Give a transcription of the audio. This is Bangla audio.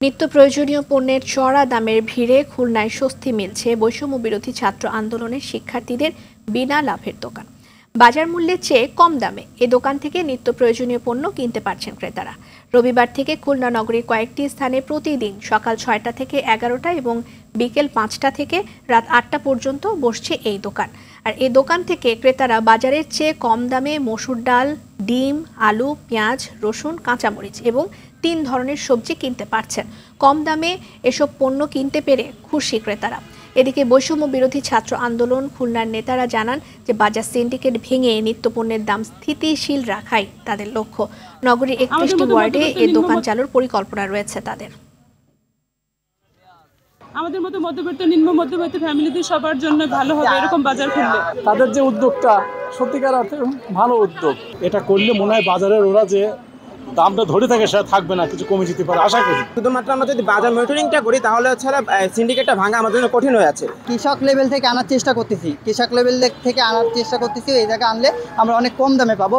নিত্য প্রয়োজনীয় পণ্যের চড়া দামের ভিড়ে খুলনায় স্বস্তি মিলছে বৈষম্য বিরোধী ছাত্র আন্দোলনের শিক্ষার্থীদের বিনা লাভের দোকান। বাজার মূল্যের চেয়ে কম দামে এ দোকান থেকে নিত্য প্রয়োজনীয় পণ্য কিনতে পারছেন ক্রেতারা। রবিবার থেকে খুলনা নগরীর কয়েকটি স্থানে প্রতিদিন সকাল ছয়টা থেকে এগারোটা এবং বিকেল পাঁচটা থেকে রাত আটটা পর্যন্ত বসছে এই দোকান। আর এই দোকান থেকে ক্রেতারা বাজারের চেয়ে কম দামে মসুর ডাল, ডিম, আলু, পেঁয়াজ, রসুন, কাঁচামরিচ এবং তিন ধরনের সবজি কিনতে পারছেন। কম দামে এসব পণ্য কিনতে পেরে খুশি ক্রেতারা। এদিকে বৈষম্য বিরোধী ছাত্র আন্দোলন খুলনার নেতারা জানান যে বাজার সিন্ডিকেট ভেঙে নিত্যপণ্যের দাম স্থিতিশীল রাখাই তাদের লক্ষ্য। নগরীর একত্রিশটি ওয়ার্ডে এ দোকান চালুর পরিকল্পনা রয়েছে তাদের। আমাদের মতো মধ্যবিত্ত নিম্ন মধ্যবিত্ত ফ্যামিলিদের সবার জন্য ভালো হবে এরকম বাজার খুললে। তাদের যে উদ্যোগটা সত্যিকার অর্থে ভালো উদ্যোগ। এটা করলে মনে হয় বাজারের ওরা যে দামটা ধরে থাকে সেটা থাকবে না কিছু কমে যেতে পারে আশা করি। শুধুমাত্র আমরা যদি বাজার মনিটরিংটা করি তাহলে ছাড়া সিন্ডিকেটটা ভাঙা আমাদের জন্য কঠিন হয়ে আছে। কৃষক লেভেল থেকে আনার চেষ্টা করতেছি। কৃষক লেভেল থেকে আনার চেষ্টা করতেছি এই জায়গায় আনলে আমরা অনেক কম দামে পাবো।